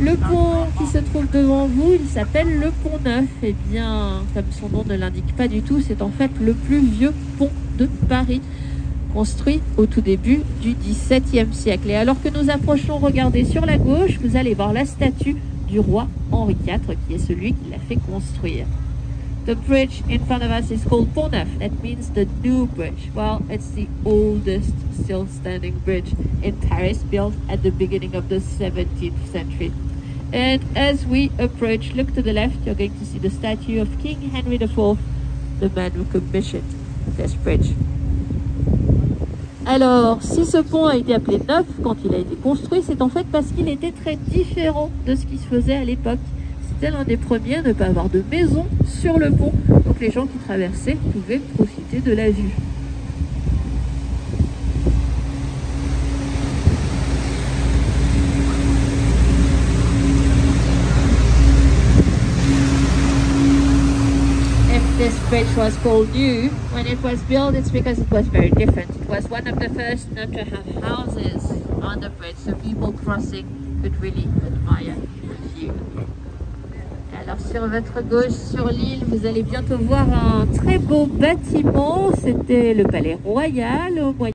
Le pont qui se trouve devant vous, il s'appelle le Pont Neuf. Et bien, comme son nom ne l'indique pas du tout, c'est en fait le plus vieux pont de Paris, construit au tout début du XVIIe siècle. Et alors que nous approchons, regardez sur la gauche, vous allez voir la statue du roi Henri IV, qui est celui qui l'a fait construire. The bridge in front of us is called Pont Neuf. That means the new bridge. Well, it's the oldest still standing bridge in Paris, built at the beginning of the 17th century. And as we approach, look to the left, you're going to see the statue of King Henry IV, the man who commissioned this bridge. Alors, si ce pont a été appelé neuf quand il a été construit, c'est en fait parce qu'il était très différent de ce qui se faisait à l'époque. C'était l'un des premiers à ne pas avoir de maison sur le pont, donc les gens qui traversaient pouvaient profiter de la vue. This bridge was called new, when it was built, it's because it was very different. It was one of the first not to have houses on the bridge, so people crossing could really admire the view. Sur votre gauche, sur l'île, vous allez bientôt voir un très beau bâtiment. C'était le Palais Royal au moyen